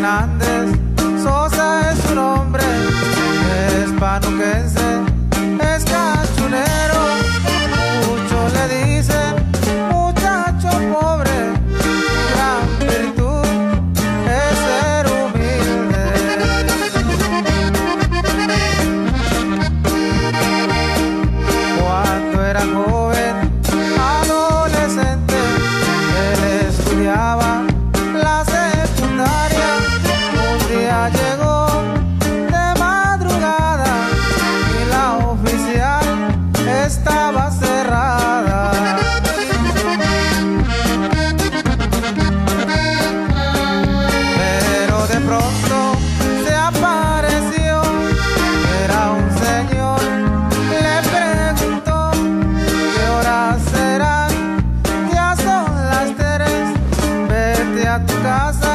Hernández, Sosa es su nombre, es panuquense. casa.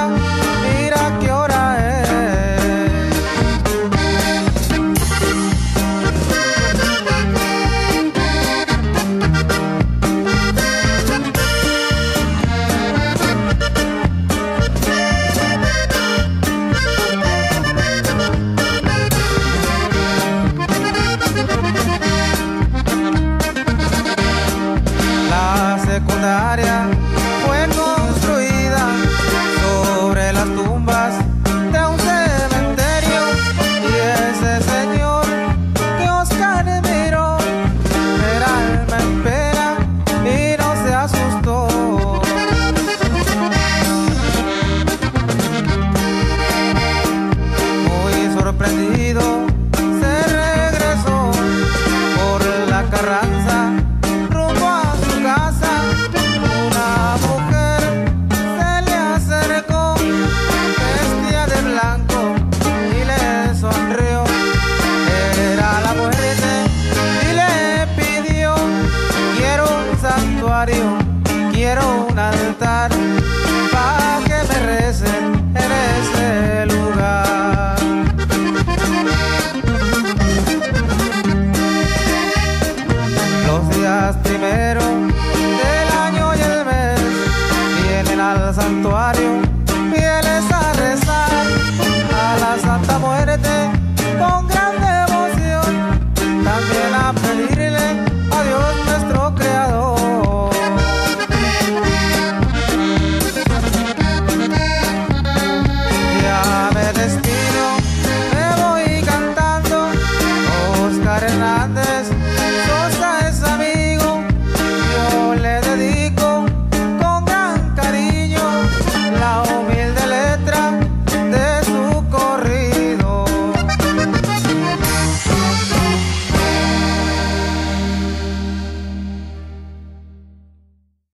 para que me recen en este lugar. Los días primeros del año y el mes vienen al santuario. Hernández.